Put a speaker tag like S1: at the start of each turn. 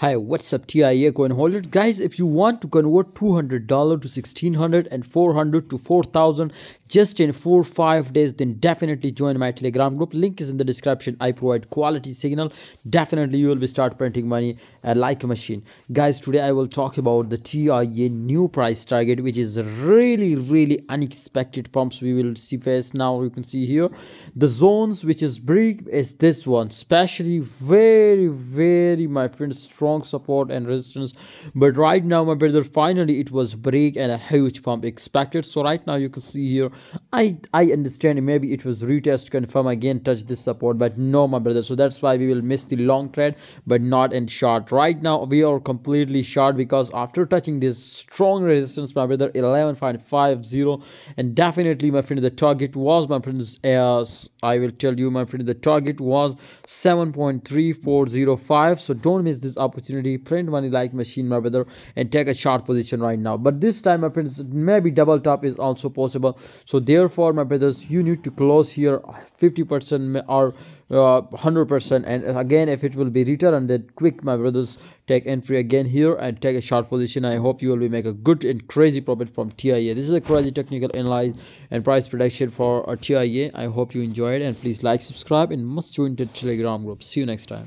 S1: Hi, what's up TIA coin holder? Guys, if you want to convert $200 to 1600 and 400 to 4000 just in 4-5 days, then definitely join my Telegram group. Link is in the description. I provide quality signal. Definitely you will be start printing money uh, like a machine. Guys, today I will talk about the TIA new price target, which is really, really unexpected pumps we will see first. Now you can see here the zones which is big is this one, especially very, very, my friends, strong strong support and resistance. But right now my brother finally it was break and a huge pump expected. So right now you can see here i i understand maybe it was retest confirm again touch this support but no my brother. So that's why we will miss the long trade but not in short. Right now we are completely short because after touching this strong resistance my brother 11.50 and definitely my friend the target was my friends as i will tell you my friend the target was 7.3405 so don't miss this up opportunity print money like machine my brother and take a short position right now. But this time my friends maybe double top is also possible. So therefore my brothers you need to close here 50 percent or uh, 100% and again if it will be returned then quick my brothers take entry again here and take a short position. I hope you will be make a good and crazy profit from tia this is a crazy technical analysis and price prediction for a. Tia i hope you enjoyed and please like subscribe and must join the telegram group. See you next time